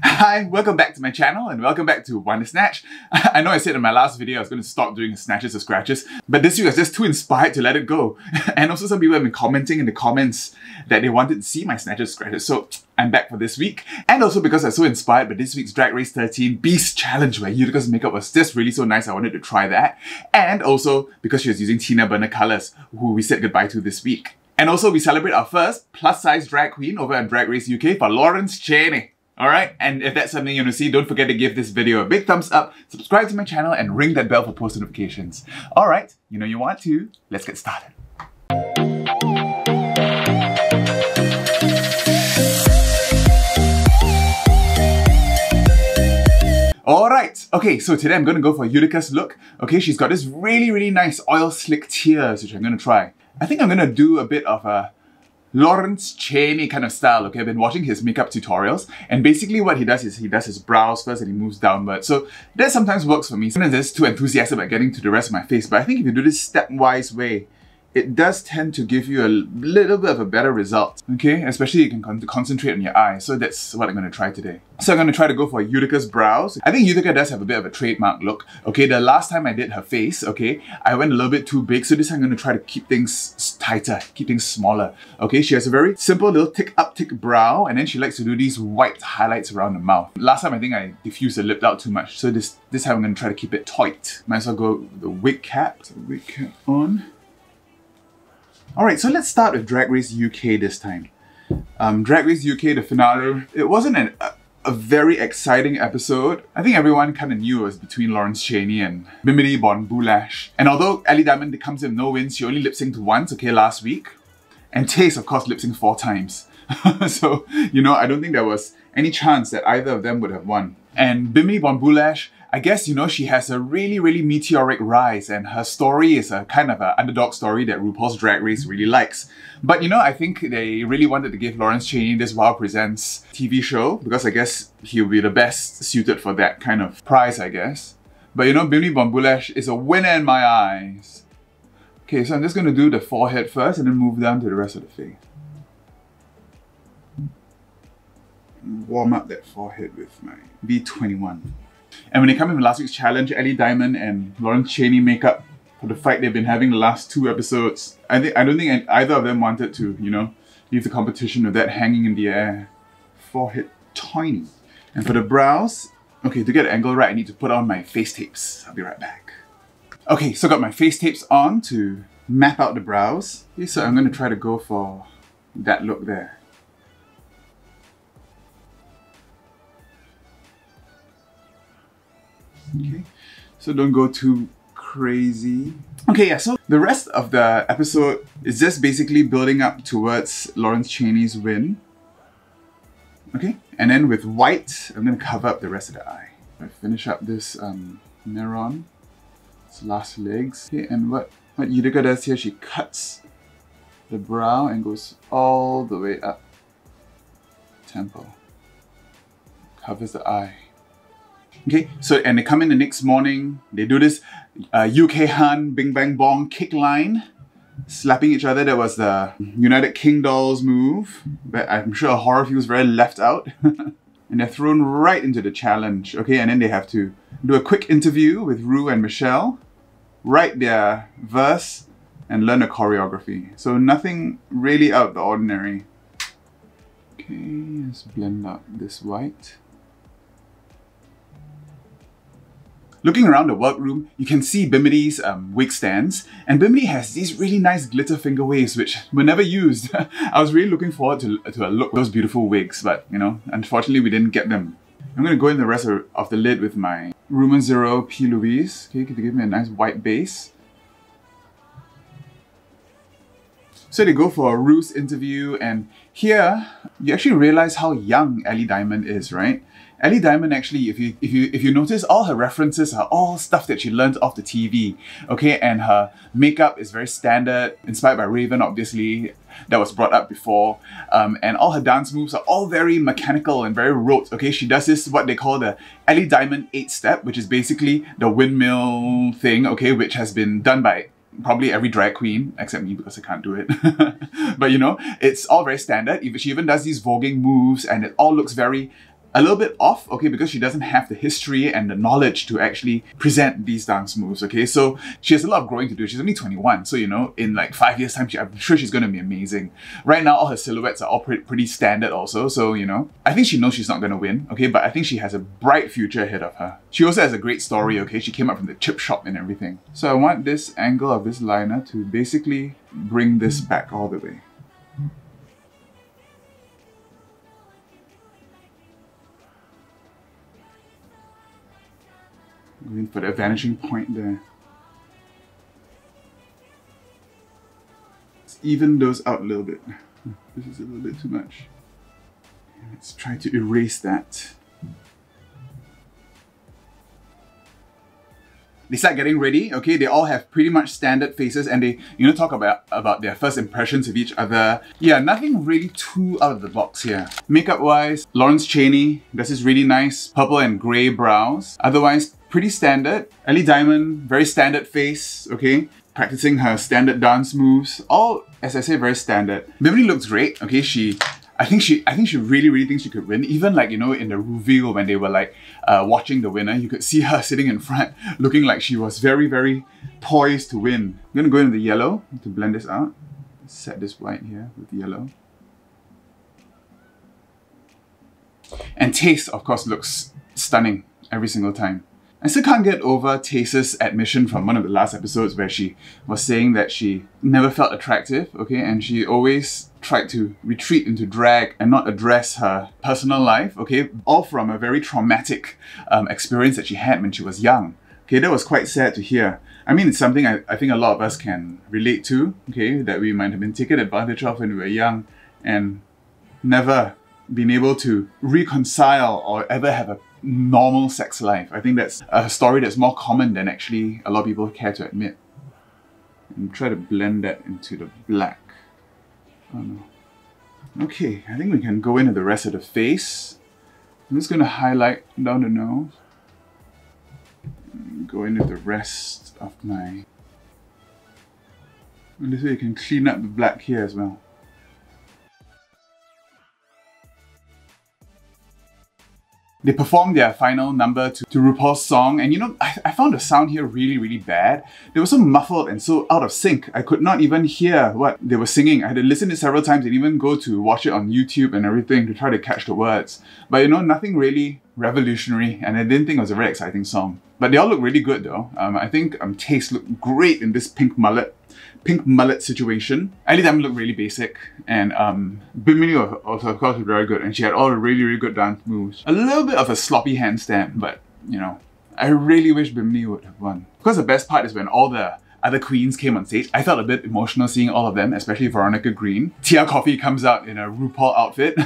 Hi, welcome back to my channel and welcome back to Wondersnatch. I know I said in my last video I was going to stop doing snatches or scratches, but this week I was just too inspired to let it go. And also some people have been commenting in the comments that they wanted to see my snatches scratches, so I'm back for this week. And also because I was so inspired by this week's Drag Race 13 Beast Challenge where Utica's makeup was just really so nice, I wanted to try that. And also because she was using Tina Burner colours, who we said goodbye to this week. And also we celebrate our first plus-size drag queen over at Drag Race UK for Lawrence Chaney. Alright, and if that's something you want to see, don't forget to give this video a big thumbs up, subscribe to my channel, and ring that bell for post notifications. Alright, you know you want to, let's get started. Alright, okay, so today I'm going to go for Utica's look. Okay, she's got this really, really nice oil slick tears, which I'm going to try. I think I'm going to do a bit of a Lawrence Chaney kind of style, okay? I've been watching his makeup tutorials, and basically what he does is he does his brows first and he moves downward. So that sometimes works for me. Sometimes it's too enthusiastic about getting to the rest of my face, but I think if you do this stepwise way, it does tend to give you a little bit of a better result, okay? Especially you can con concentrate on your eyes, so that's what I'm to try today. So I'm to try to go for Utica's brows. I think Utica does have a bit of a trademark look, okay? The last time I did her face, okay, I went a little bit too big, so this time I'm to try to keep things tighter, keep things smaller, okay? She has a very simple little tick up tick brow, and then she likes to do these white highlights around the mouth. Last time I think I diffused the lip out too much, so this, this time I'm to try to keep it tight. Might as well go the wig cap. So wig cap on. Alright, so let's start with Drag Race UK this time. Um, Drag Race UK, the finale, it wasn't an, a, a, very exciting episode. I think everyone kind of knew it was between Lawrence Chaney and Bimini Bon Boulash. And although Ellie Diamond comes in no wins, she only lip synced once, okay, last week. And Tayce, of course, lip synced four times. so, you know, I don't think there was any chance that either of them would have won. And Bimini Bon Boulash, I guess, you know, she has a really, really meteoric rise and her story is a kind of an underdog story that RuPaul's Drag Race really likes. But, you know, I think they really wanted to give Lawrence Chaney this Wow Presents TV show because I guess he'll be the best suited for that kind of prize, I guess. But, you know, Bimini Bon is a winner in my eyes. Okay, so I'm just going to do the forehead first and then move down to the rest of the face. Warm up that forehead with my V21. And when they come in the last week's challenge, Ellie Diamond and Lauren Chaney make up for the fight they've been having the last two episodes. I think I don't think either of them wanted to, you know, leave the competition with that hanging in the air. Forehead tiny. And for the brows, okay, to get the angle right, I need to put on my face tapes. I'll be right back. Okay, so I got my face tapes on to map out the brows. Okay, so I'm going to try to go for that look there. Okay, so don't go too crazy. Okay, yeah, so the rest of the episode is just basically building up towards Lawrence Chaney's win. Okay, and then with white, I'm gonna cover up the rest of the eye. I finish up this um, its last legs. Okay, and what, what Utica does here, she cuts the brow and goes all the way up temple. Covers the eye. Okay, so and they come in the next morning, they do this uh, UK Hun Bing Bang Bong kick line, slapping each other. That was the United Kingdolls move, but I'm sure Horror feels very left out. and they're thrown right into the challenge. Okay, and then they have to do a quick interview with Ru and Michelle, write their verse, and learn a choreography. So nothing really out of the ordinary. Okay, let's blend up this white. Looking around the workroom, you can see Bimini's um, wig stands, and Bimini has these really nice glitter finger waves which were never used. I was really looking forward to, to a look those beautiful wigs, but you know, unfortunately we didn't get them. I'm to go in the rest of, of the lid with my Roman Zero P. Louise, okay, to give me a nice white base. So they go for a Ru's interview, and here you actually realize how young Ellie Diamond is, right? Ellie Diamond actually, if you if you if you notice, all her references are all stuff that she learned off the TV. Okay, and her makeup is very standard, inspired by Raven, obviously. That was brought up before. Um, and all her dance moves are all very mechanical and very rote. Okay, she does this what they call the Ellie Diamond 8 step, which is basically the windmill thing, okay, which has been done by probably every drag queen, except me because I can't do it. but you know, it's all very standard. She even does these voguing moves and it all looks very a little bit off, okay, because she doesn't have the history and the knowledge to actually present these dance moves, okay? So she has a lot of growing to do. She's only 21, so you know, in like five years' time, she, I'm sure she's gonna be amazing. Right now, all her silhouettes are all pretty, pretty standard also, so you know, I think she knows she's not gonna win, okay, but I think she has a bright future ahead of her. She also has a great story, okay? She came up from the chip shop and everything. So I want this angle of this liner to basically bring this back all the way. Going for the vanishing point there. Let's even those out a little bit. This is a little bit too much. Let's try to erase that. they start getting ready, okay? They all have pretty much standard faces and they, you know, talk about, about their first impressions of each other. Yeah, nothing really too out of the box here. Makeup wise, Lawrence Chaney does this really nice purple and grey brows. Otherwise, pretty standard. Ellie Diamond, very standard face, okay? Practicing her standard dance moves. All, as I say, very standard. Bimini looks great, okay? She I think she I think she really really thinks she could win. Even like you know in the reveal when they were like uh, watching the winner, you could see her sitting in front, looking like she was very very poised to win. I'm gonna go into the yellow to blend this out. Set this white here with yellow. And Tayce, of course, looks stunning every single time. I still can't get over Tayce's admission from one of the last episodes where she was saying that she never felt attractive, okay, and she always tried to retreat into drag and not address her personal life, okay, all from a very traumatic um, experience that she had when she was young. Okay, that was quite sad to hear. I mean, it's something I, I think a lot of us can relate to, okay, that we might have been taken advantage of when we were young and never been able to reconcile or ever have a normal sex life. I think that's a story that's more common than actually a lot of people care to admit. And try to blend that into the black. Oh no. Okay, I think we can go into the rest of the face. I'm just going to highlight down the nose. Go into the rest of my... And this way you can clean up the black here as well. They performed their final number to, to RuPaul's song, and you know, I, I found the sound here really, really bad. They were so muffled and so out of sync. I could not even hear what they were singing. I had to listen to it several times and even go to watch it on YouTube and everything to try to catch the words. But you know, nothing really revolutionary, and I didn't think it was a very exciting song. But they all look really good though. Um, I think um, Tayce looked great in this pink mullet pink mullet situation. Ellie Diamond looked really basic, and um, Bimini also, of course, was very good, and she had all the really, really good dance moves. A little bit of a sloppy handstand, but you know, I really wish Bimini would have won. Because the best part is when all the other queens came on stage. I felt a bit emotional seeing all of them, especially Veronica Green. Tia Kofi comes out in a RuPaul outfit.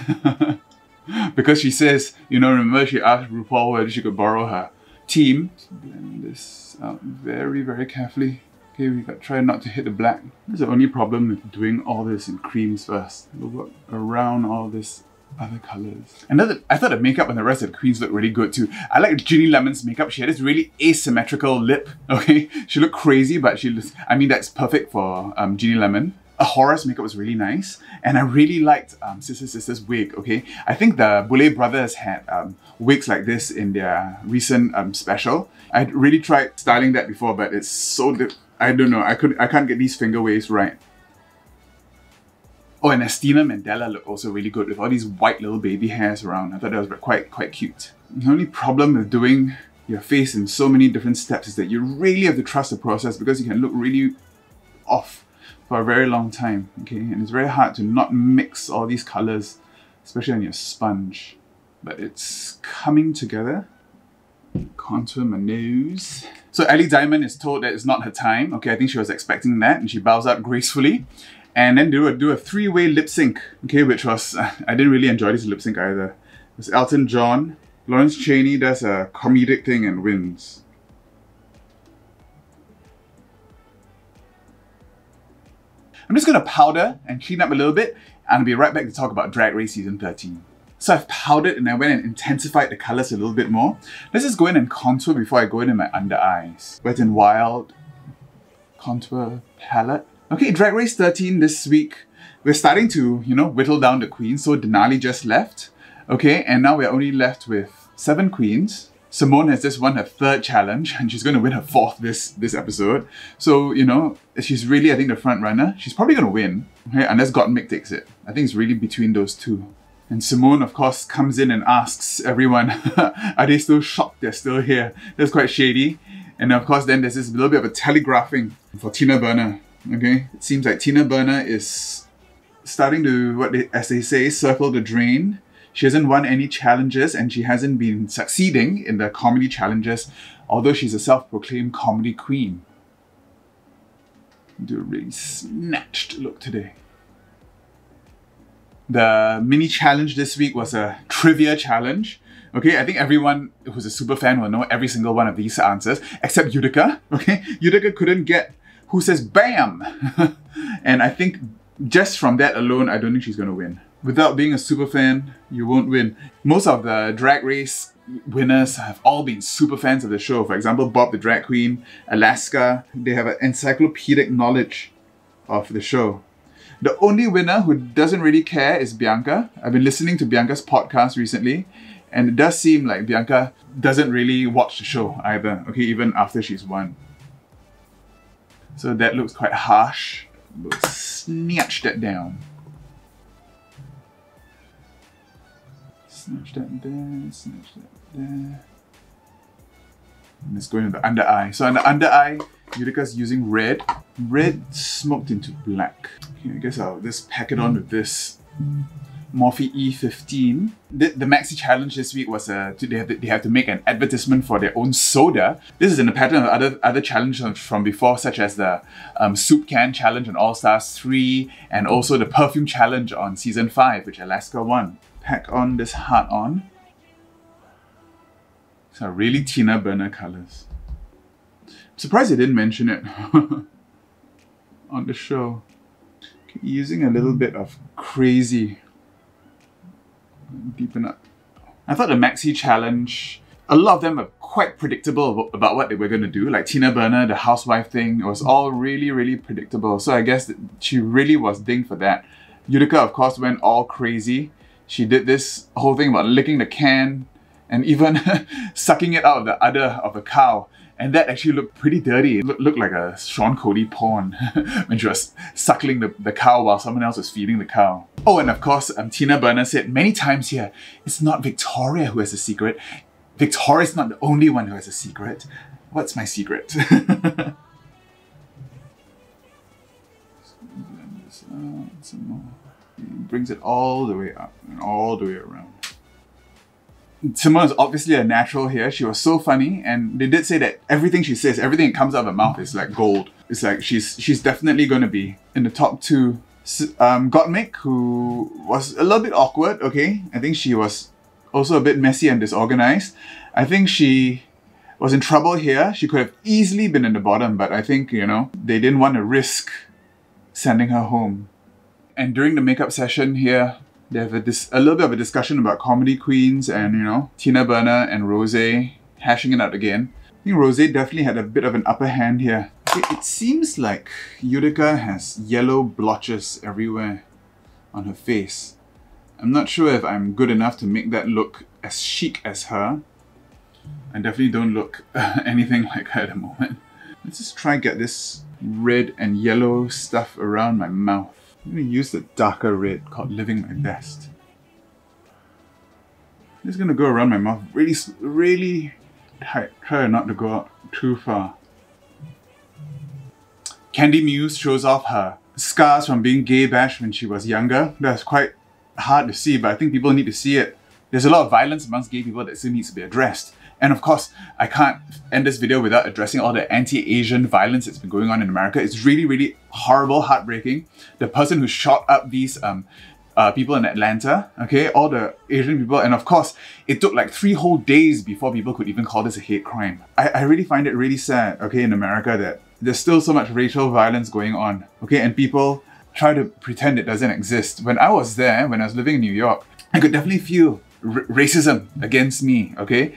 because she says, you know, remember she asked RuPaul whether she could borrow her team. Blend this out very, very carefully. Okay, we've got try not to hit the black. That's the only problem with doing all this in creams first. We'll work around all this other colors. Another, I thought the makeup on the rest of the queens looked really good too. I like Ginny Lemon's makeup. She had this really asymmetrical lip, okay? She looked crazy, but she looks, I mean, that's perfect for um, Ginny Lemon. A'Whora's makeup was really nice, and I really liked um, Sister Sister's wig, okay? I think the Boulet brothers had um, wigs like this in their recent um, special. I'd really tried styling that before, but it's so I don't know. I could I can't get these finger waves right. Oh, and Asttina Mandella looked also really good with all these white little baby hairs around. I thought that was quite quite cute. The only problem with doing your face in so many different steps is that you really have to trust the process because you can look really off for a very long time. Okay, and it's very hard to not mix all these colors, especially on your sponge. But it's coming together contour my nose. So Ellie Diamond is told that it's not her time. Okay, I think she was expecting that and she bows out gracefully. And then do a, do a three-way lip sync, okay, which was, I didn't really enjoy this lip sync either. It was Elton John. Lawrence Chaney does a comedic thing and wins. I'm just gonna powder and clean up a little bit and I'll be right back to talk about Drag Race Season 13. So I've powdered and I went and intensified the colors a little bit more. Let's just go in and contour before I go in my under eyes. Wet n Wild contour palette. Okay, Drag Race 13 this week. We're starting to, you know, whittle down the queens. So Denali just left. Okay, and now we're only left with seven queens. Simone has just won her third challenge and she's going to win her fourth this this episode. So, you know, she's really, I think, the front runner. She's probably going to win, okay, unless Gottmik takes it. I think it's really between those two. And Simone, of course, comes in and asks everyone, are they still shocked they're still here? That's quite shady. And of course, then there's this little bit of a telegraphing for Tina Burner. Okay, it seems like Tina Burner is starting to, what they, as they say, circle the drain. She hasn't won any challenges and she hasn't been succeeding in the comedy challenges, although she's a self-proclaimed comedy queen. Do a really snatched look today. The mini challenge this week was a trivia challenge. Okay, I think everyone who's a super fan will know every single one of these answers, except Utica. Okay, Utica couldn't get who says BAM! and I think just from that alone, I don't think she's gonna win. Without being a super fan, you won't win. Most of the drag race winners have all been super fans of the show. For example, Bob the Drag Queen, Alaska, they have an encyclopedic knowledge of the show. The only winner who doesn't really care is Bianca. I've been listening to Bianca's podcast recently, and it does seem like Bianca doesn't really watch the show either, okay, even after she's won. So that looks quite harsh. We'll snatch that down. Snatch that there, snatch that there. And let's go into the under eye. So on the under eye, Utica's using red. Red smoked into black. Okay, I guess I'll just pack it on with this Morphe E15. The, the maxi challenge this week was uh, to, they, have to, they have to make an advertisement for their own soda. This is in the pattern of other other challenges from before, such as the um, soup can challenge on All Stars 3 and also the perfume challenge on season 5, which Alaska won. Pack on this heart on. These are really Tina Burner colors. Surprised they didn't mention it on the show. Okay, using a little bit of crazy deepen up. I thought the Maxi challenge, a lot of them are quite predictable about what they were going to do. Like Tina Burner, the housewife thing, it was all really, really predictable. So I guess she really was dinged for that. Utica, of course, went all crazy. She did this whole thing about licking the can and even sucking it out of the udder of the cow. And that actually looked pretty dirty. It looked like a Sean Cody porn when she was suckling the, the cow while someone else was feeding the cow. Oh, and of course, um, Tina Burner said many times here, it's not Victoria who has a secret. Victoria's not the only one who has a secret. What's my secret? brings it all the way up and all the way around. Simone is obviously a natural here. She was so funny, and they did say that everything she says, everything that comes out of her mouth is like gold. It's like she's she's definitely going to be in the top two. Um, Gottmik, who was a little bit awkward, okay? I think she was also a bit messy and disorganized. I think she was in trouble here. She could have easily been in the bottom, but I think, you know, they didn't want to risk sending her home. And during the makeup session here, they have a, dis- a little bit of a discussion about comedy queens and, you know, Tina Burner and Rose hashing it out again. I think Rose definitely had a bit of an upper hand here. It, it seems like Utica has yellow blotches everywhere on her face. I'm not sure if I'm good enough to make that look as chic as her. I definitely don't look uh, anything like her at the moment. Let's just try and get this red and yellow stuff around my mouth. I'm going to use the darker red called Living My Best. I'm just going to go around my mouth really, really tight. Try not to go out too far. Kandy Muse shows off her scars from being gay bashed when she was younger. That's quite hard to see, but I think people need to see it. There's a lot of violence amongst gay people that still needs to be addressed. And of course, I can't end this video without addressing all the anti-Asian violence that's been going on in America. It's really, really horrible, heartbreaking. The person who shot up these um, uh, people in Atlanta, okay, all the Asian people, and of course, it took like three whole days before people could even call this a hate crime. I, I really find it really sad, okay, in America that there's still so much racial violence going on, okay, and people try to pretend it doesn't exist. When I was there, when I was living in New York, I could definitely feel racism against me, okay?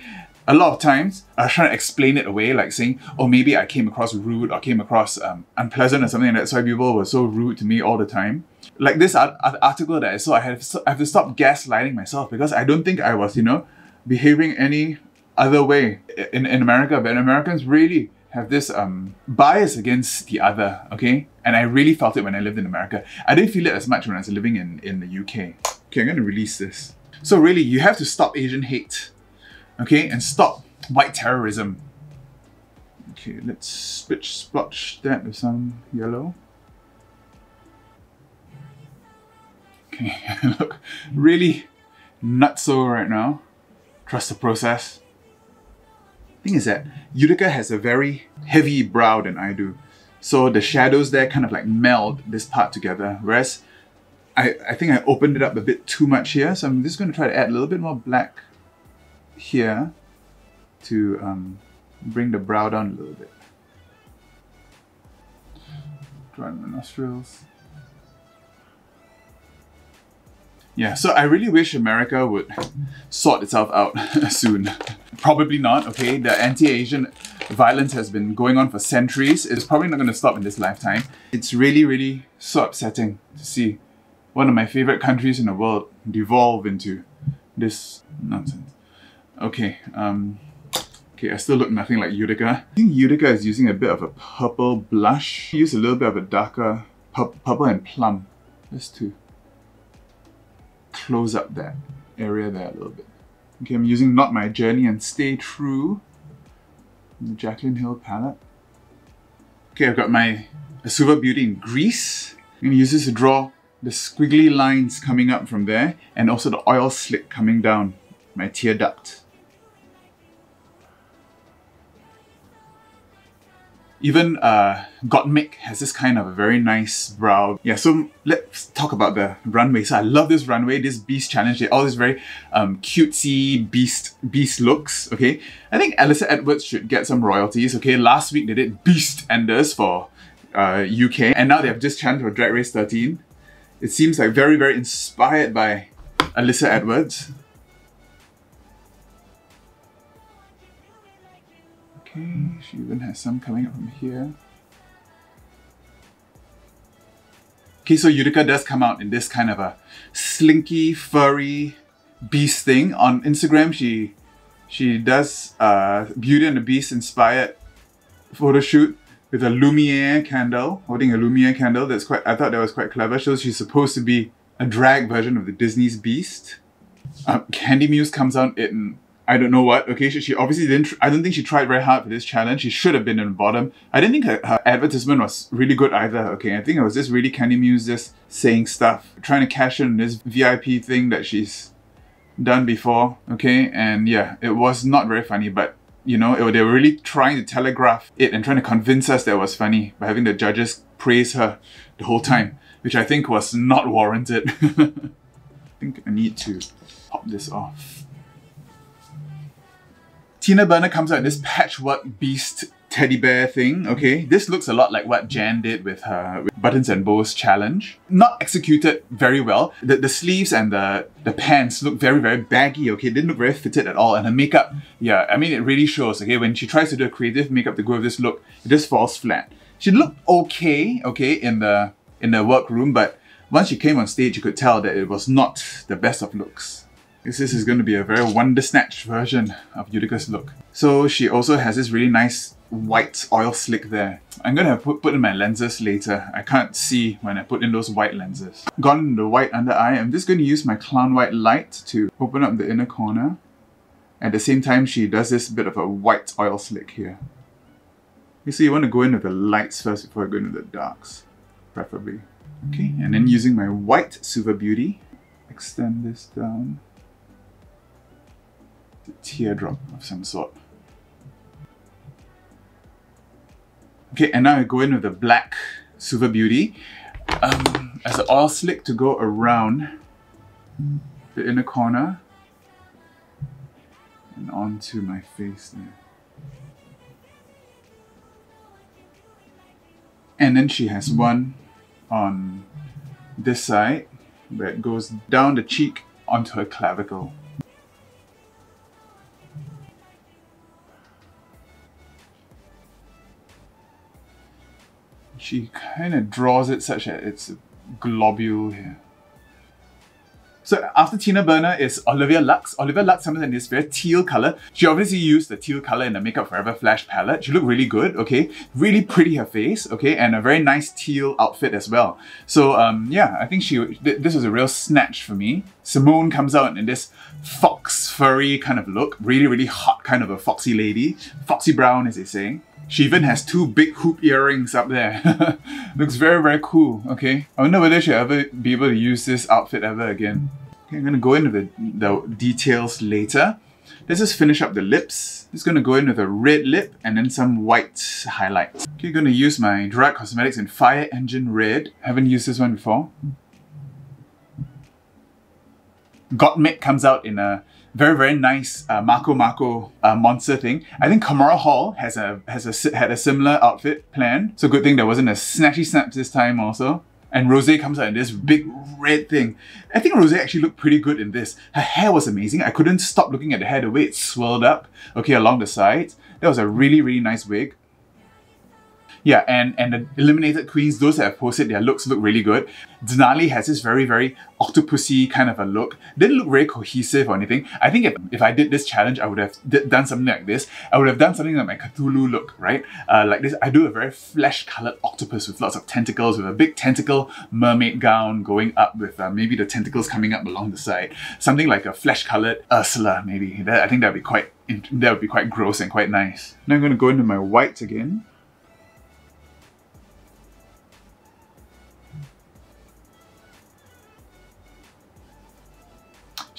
a lot of times I was trying to explain it away, like saying, oh, maybe I came across rude or came across um, unpleasant or something, and that's why people were so rude to me all the time. like this article that I saw, I have, I have to stop gaslighting myself because I don't think I was, you know, behaving any other way in, in America. But Americans really have this um, bias against the other, okay? And I really felt it when I lived in America. I didn't feel it as much when I was living in, in the UK. Okay, I'm gonna release this. So really, you have to stop Asian hate, okay? And stop white terrorism. Okay, let's switch splotch that with some yellow. Okay, look, really nutso right now. Trust the process. Thing is that Utica has a very heavy brow than I do. So the shadows there kind of like meld this part together. Whereas I, I think I opened it up a bit too much here. So I'm just going to try to add a little bit more black here to um, bring the brow down a little bit. Dry my nostrils. Yeah, so I really wish America would sort itself out soon. Probably not, okay? The anti-Asian violence has been going on for centuries. It's probably not going to stop in this lifetime. It's really, really so upsetting to see one of my favorite countries in the world devolve into this nonsense. Okay, um, okay, I still look nothing like Utica. I think Utica is using a bit of a purple blush. Use a little bit of a darker purple and plum, just to close up that area there a little bit. Okay, I'm using Not My Journey and Stay True, the Jaclyn Hill palette. Okay, I've got my Asuva Beauty in Grease. I'm to use this to draw the squiggly lines coming up from there and also the oil slick coming down my tear duct. Even uh, Gottmik has this kind of a very nice brow. Yeah, so let's talk about the runway. So I love this runway, this Beast Challenge. All these very um, cutesy Beast Beast looks, okay? I think Alyssa Edwards should get some royalties, okay? Last week they did Beast Enders for uh, UK, and now they have just challenged for Drag Race 13. It seems like very, very inspired by Alyssa Edwards. Okay, she even has some coming up from here. Okay, so Utica does come out in this kind of a slinky, furry beast thing. On Instagram, she she does uh, Beauty and the Beast inspired photo shoot with a Lumiere candle, holding a Lumiere candle. That's quite. I thought that was quite clever. Shows she's supposed to be a drag version of the Disney's Beast. Um, Kandy Muse comes out in I don't know what. Okay, she, she obviously didn't. I don't think she tried very hard for this challenge. She should have been in the bottom. I didn't think her, her advertisement was really good either. Okay, I think it was just really Kandy Muse just saying stuff, trying to cash in this VIP thing that she's done before. Okay, and yeah, it was not very funny, but you know, it, they were really trying to telegraph it and trying to convince us that it was funny by having the judges praise her the whole time, which I think was not warranted. I think I need to pop this off. Tina Burner comes out in this patchwork beast teddy bear thing, okay? This looks a lot like what Jan did with her Buttons and Bows challenge. Not executed very well. The, the sleeves and the, the pants look very, very baggy, okay? Didn't look very fitted at all. And her makeup, yeah, I mean, it really shows, okay? When she tries to do a creative makeup to go with this look, it just falls flat. She looked okay, okay, in the, in the workroom, but once she came on stage, you could tell that it was not the best of looks. This is going to be a very wonder snatch version of Utica's look. So she also has this really nice white oil slick there. I'm to put, put in my lenses later. I can't see when I put in those white lenses. Gone the white under eye. I'm just to use my Clown White light to open up the inner corner. At the same time, she does this bit of a white oil slick here. Okay, so you want to go in with the lights first before I go into the darks, preferably. Okay, and then using my white Suva Beauty, extend this down teardrop of some sort. Okay, and now I go in with the black Suva Beauty um, as an oil slick to go around the inner corner and onto my face there. And then she has one on this side that goes down the cheek onto her clavicle. She kind of draws it such that it's a globule here. So after Tina Burner is Olivia Lux. Olivia Lux comes in this very teal color. She obviously used the teal color in the Makeup Forever Flash palette. She looked really good, okay? Really pretty her face, okay? And a very nice teal outfit as well. So um, yeah, I think she th this was a real snatch for me. Simone comes out in this fox furry kind of look. Really, really hot kind of a foxy lady. Foxy brown, as they say. She even has two big hoop earrings up there. Looks very, very cool, okay? I wonder whether she'll ever be able to use this outfit ever again. Okay, I'm gonna go into the, the details later. Let's just finish up the lips. Just gonna go in with a red lip and then some white highlights. Okay, gonna use my Gerard Cosmetics in Fire Engine Red. Haven't used this one before. Gottmik comes out in a very very nice uh, Mako uh, monster thing. I think Kahmora Hall has a has a had a similar outfit plan. So good thing there wasn't a snatchy snaps this time also. And Rosé comes out in this big red thing. I think Rosé actually looked pretty good in this. Her hair was amazing. I couldn't stop looking at the hair, the way it swirled up, okay, along the sides. That was a really, really nice wig. Yeah, and, and the Eliminated Queens, those that have posted their looks look really good. Denali has this very, very octopusy kind of a look. Didn't look very cohesive or anything. I think if, if I did this challenge, I would have done something like this. I would have done something like my Cthulhu look, right? Uh, like this, I do a very flesh-colored octopus with lots of tentacles, with a big tentacle mermaid gown going up with uh, maybe the tentacles coming up along the side. Something like a flesh-colored Ursula, maybe. That, I think that would be quite that would be quite gross and quite nice. Now I'm going to go into my white again.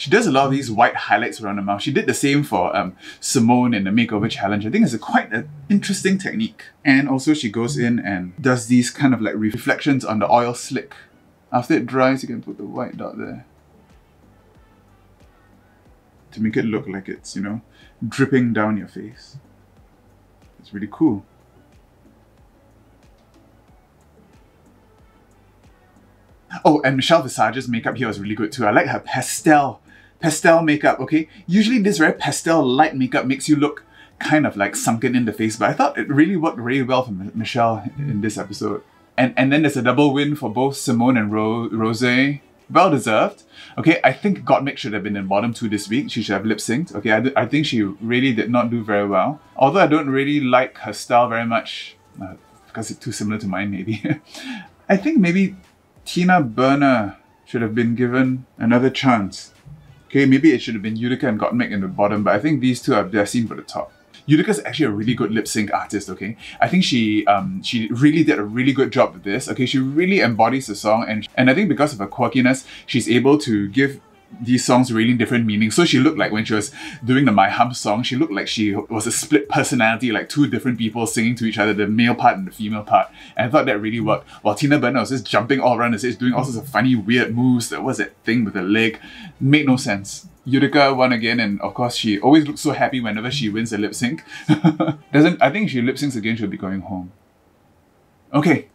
She does a lot of these white highlights around the mouth. She did the same for um, Simone in the Makeover Challenge. I think it's a quite an interesting technique. And also she goes in and does these kind of like reflections on the oil slick. After it dries, you can put the white dot there. To make it look like it's, you know, dripping down your face. It's really cool. Oh, and Michelle Visage's makeup here was really good too. I like her pastel pastel makeup, okay? Usually this very pastel light makeup makes you look kind of like sunken in the face, but I thought it really worked really well for Michelle in this episode. And, and then there's a double win for both Simone and Ro Rosé. Well deserved. Okay, I think Gottmik should have been in bottom two this week. She should have lip synced. Okay, I, I think she really did not do very well. Although I don't really like her style very much, uh, because it's too similar to mine maybe. I think maybe Tina Burner should have been given another chance. Okay, maybe it should have been Utica and Gottmik in the bottom, but I think these two are destined for the top. Utica's actually a really good lip sync artist, okay? I think she um she really did a really good job with this. Okay, she really embodies the song and and I think because of her quirkiness, she's able to give these songs really different meanings. So she looked like when she was doing the My Hum song, she looked like she was a split personality, like two different people singing to each other, the male part and the female part. And I thought that really worked. While Tina Burner was just jumping all around the stage, doing all sorts of funny, weird moves. That was that thing with the leg. Made no sense. Utica won again, and of course, she always looks so happy whenever she wins a lip sync. Doesn't I think she lip syncs again, she'll be going home. Okay,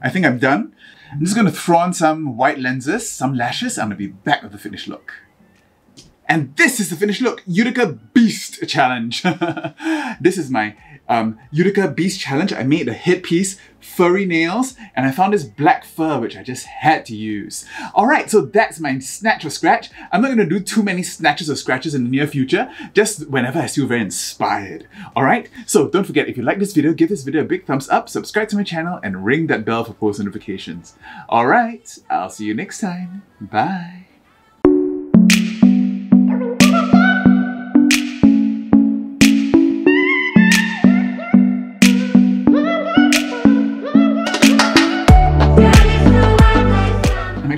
I think I'm done. I'm just going to throw on some white lenses, some lashes, I'm going to be back with the finished look. And this is the finished look, Utica Beast Challenge. this is my um, Utica Beast Challenge. I made a headpiece, furry nails, and I found this black fur which I just had to use. Alright, so that's my snatch or scratch. I'm not going to do too many snatches or scratches in the near future, just whenever I feel very inspired. Alright, so don't forget if you like this video, give this video a big thumbs up, subscribe to my channel, and ring that bell for post notifications. Alright, I'll see you next time. Bye.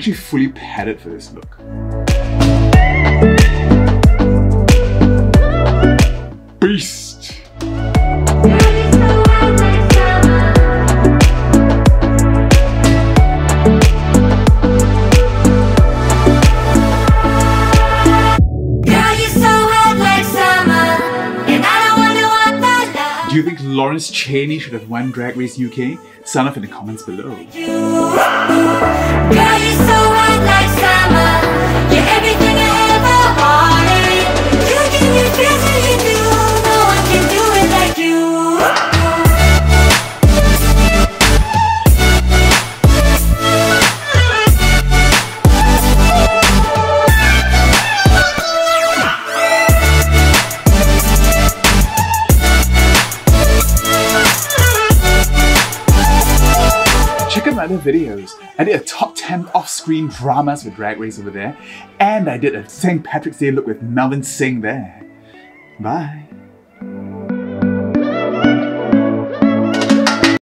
Actually fully padded for this look. Beast! Do you think Lawrence Chaney should have won Drag Race UK? Sound off in the comments below. Videos. I did a top 10 off-screen dramas with Drag Race over there, and I did a St. Patrick's Day look with Melvin Singh there. Bye.